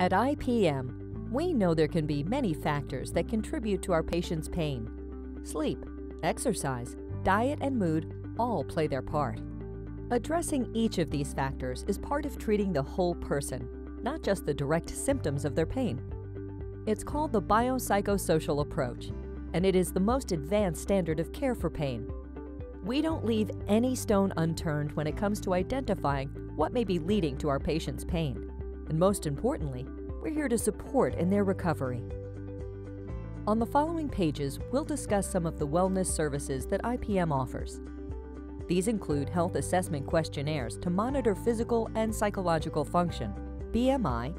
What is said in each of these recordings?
At IPM, we know there can be many factors that contribute to our patient's pain. Sleep, exercise, diet, and mood all play their part. Addressing each of these factors is part of treating the whole person, not just the direct symptoms of their pain. It's called the biopsychosocial approach, and it is the most advanced standard of care for pain. We don't leave any stone unturned when it comes to identifying what may be leading to our patient's pain. And most importantly, we're here to support in their recovery. On the following pages, we'll discuss some of the wellness services that IPM offers. These include health assessment questionnaires to monitor physical and psychological function, BMI,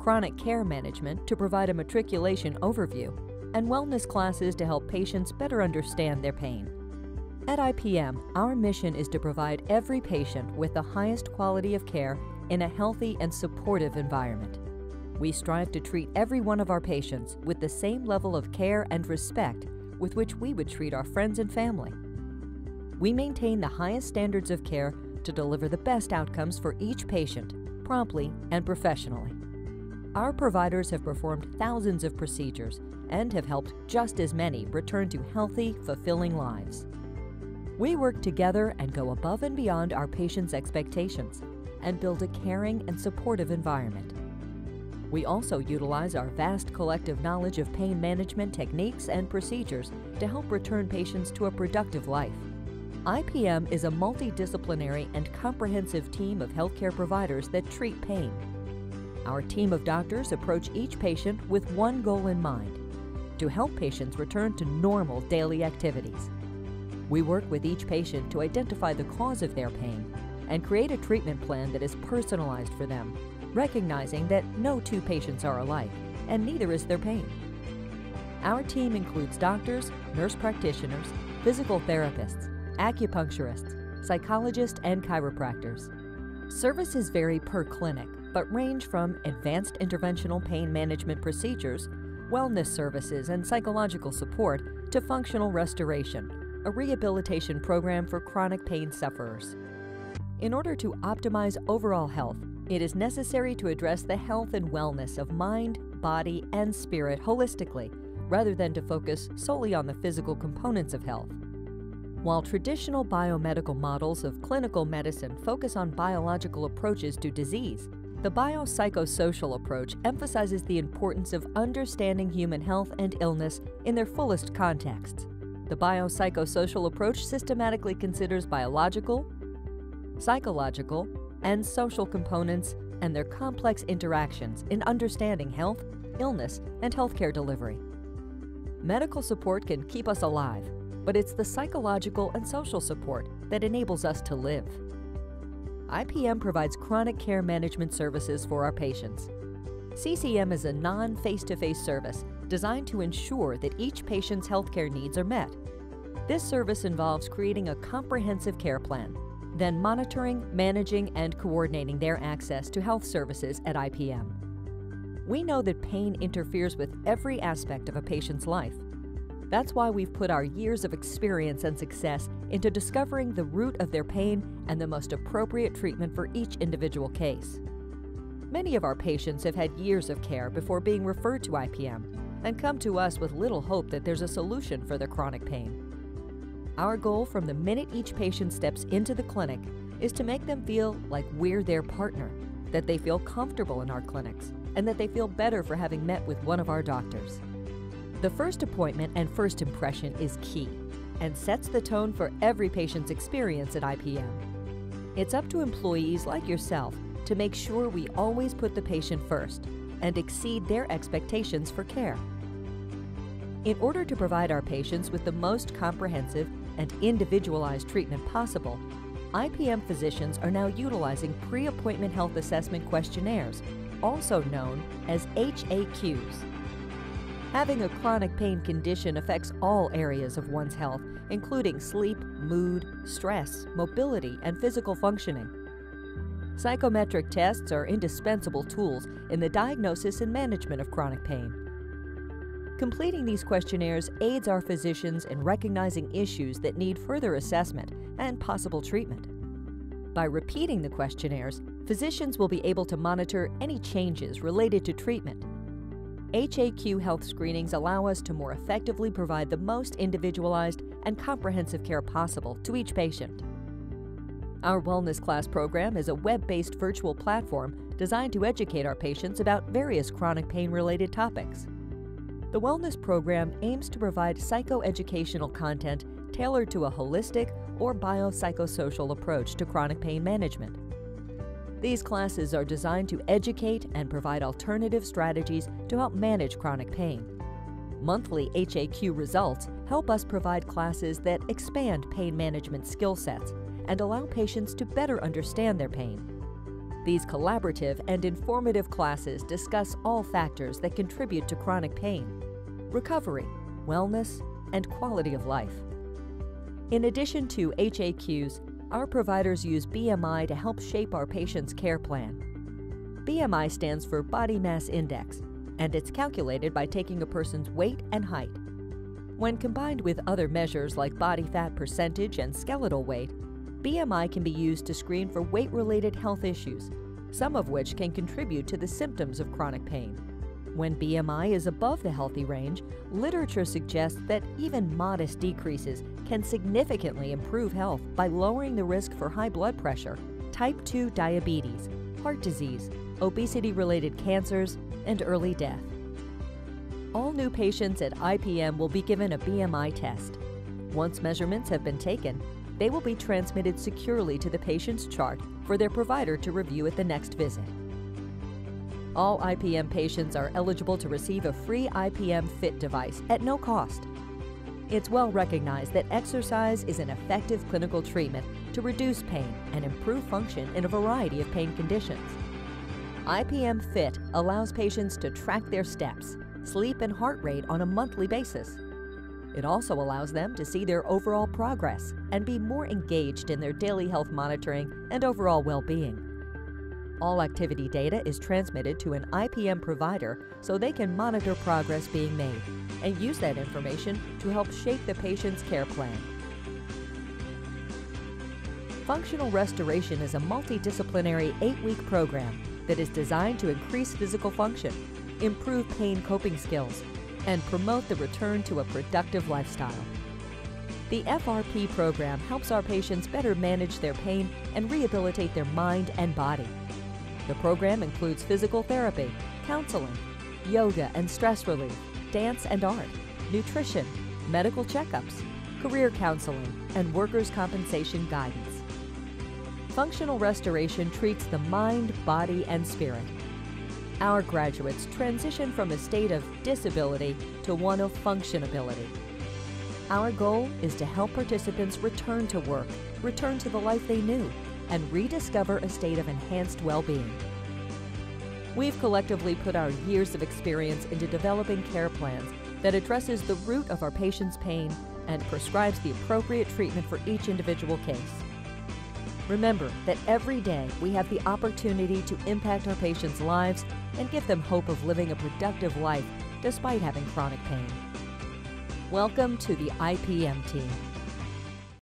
chronic care management to provide a matriculation overview, and wellness classes to help patients better understand their pain. At IPM, our mission is to provide every patient with the highest quality of care in a healthy and supportive environment. We strive to treat every one of our patients with the same level of care and respect with which we would treat our friends and family. We maintain the highest standards of care to deliver the best outcomes for each patient, promptly and professionally. Our providers have performed thousands of procedures and have helped just as many return to healthy, fulfilling lives. We work together and go above and beyond our patients' expectations and build a caring and supportive environment. We also utilize our vast collective knowledge of pain management techniques and procedures to help return patients to a productive life. IPM is a multidisciplinary and comprehensive team of healthcare providers that treat pain. Our team of doctors approach each patient with one goal in mind to help patients return to normal daily activities. We work with each patient to identify the cause of their pain and create a treatment plan that is personalized for them, recognizing that no two patients are alike and neither is their pain. Our team includes doctors, nurse practitioners, physical therapists, acupuncturists, psychologists, and chiropractors. Services vary per clinic, but range from advanced interventional pain management procedures, wellness services, and psychological support to functional restoration, a rehabilitation program for chronic pain sufferers. In order to optimize overall health, it is necessary to address the health and wellness of mind, body, and spirit holistically, rather than to focus solely on the physical components of health. While traditional biomedical models of clinical medicine focus on biological approaches to disease, the biopsychosocial approach emphasizes the importance of understanding human health and illness in their fullest contexts. The biopsychosocial approach systematically considers biological, psychological, and social components and their complex interactions in understanding health, illness, and healthcare delivery. Medical support can keep us alive, but it's the psychological and social support that enables us to live. IPM provides chronic care management services for our patients. CCM is a non face to face service designed to ensure that each patient's healthcare needs are met. This service involves creating a comprehensive care plan, then monitoring, managing, and coordinating their access to health services at IPM. We know that pain interferes with every aspect of a patient's life. That's why we've put our years of experience and success into discovering the root of their pain and the most appropriate treatment for each individual case. Many of our patients have had years of care before being referred to IPM and come to us with little hope that there's a solution for their chronic pain. Our goal from the minute each patient steps into the clinic is to make them feel like we're their partner, that they feel comfortable in our clinics, and that they feel better for having met with one of our doctors. The first appointment and first impression is key and sets the tone for every patient's experience at IPM. It's up to employees like yourself to make sure we always put the patient first and exceed their expectations for care. In order to provide our patients with the most comprehensive and individualized treatment possible, IPM physicians are now utilizing pre appointment health assessment questionnaires, also known as HAQs. Having a chronic pain condition affects all areas of one's health, including sleep, mood, stress, mobility, and physical functioning. Psychometric tests are indispensable tools in the diagnosis and management of chronic pain. Completing these questionnaires aids our physicians in recognizing issues that need further assessment and possible treatment. By repeating the questionnaires, physicians will be able to monitor any changes related to treatment. HAQ health screenings allow us to more effectively provide the most individualized and comprehensive care possible to each patient. Our Wellness Class program is a web based virtual platform designed to educate our patients about various chronic pain related topics. The Wellness program aims to provide psychoeducational content tailored to a holistic or biopsychosocial approach to chronic pain management. These classes are designed to educate and provide alternative strategies to help manage chronic pain. Monthly HAQ results help us provide classes that expand pain management skill sets and allow patients to better understand their pain. These collaborative and informative classes discuss all factors that contribute to chronic pain, recovery, wellness, and quality of life. In addition to HAQs, our providers use BMI to help shape our patient's care plan. BMI stands for Body Mass Index, and it's calculated by taking a person's weight and height. When combined with other measures like body fat percentage and skeletal weight, BMI can be used to screen for weight related health issues, some of which can contribute to the symptoms of chronic pain. When BMI is above the healthy range, literature suggests that even modest decreases can significantly improve health by lowering the risk for high blood pressure, type 2 diabetes, heart disease, obesity related cancers, and early death. All new patients at IPM will be given a BMI test. Once measurements have been taken, they will be transmitted securely to the patient's chart for their provider to review at the next visit. All IPM patients are eligible to receive a free IPM Fit device at no cost. It's well recognized that exercise is an effective clinical treatment to reduce pain and improve function in a variety of pain conditions. IPM Fit allows patients to track their steps, sleep, and heart rate on a monthly basis. It also allows them to see their overall progress and be more engaged in their daily health monitoring and overall well being. All activity data is transmitted to an IPM provider so they can monitor progress being made and use that information to help shape the patient's care plan. Functional Restoration is a multidisciplinary eight week program that is designed to increase physical function, improve pain coping skills, and promote the return to a productive lifestyle. The FRP program helps our patients better manage their pain and rehabilitate their mind and body. The program includes physical therapy, counseling, yoga and stress relief, dance and art, nutrition, medical checkups, career counseling, and workers' compensation guidance. Functional restoration treats the mind, body, and spirit our graduates transition from a state of disability to one of functionability. Our goal is to help participants return to work, return to the life they knew, and rediscover a state of enhanced well being. We've collectively put our years of experience into developing care plans that addresses the root of our patient's pain and prescribes the appropriate treatment for each individual case. Remember that every day we have the opportunity to impact our patients' lives and give them hope of living a productive life despite having chronic pain. Welcome to the IPM team.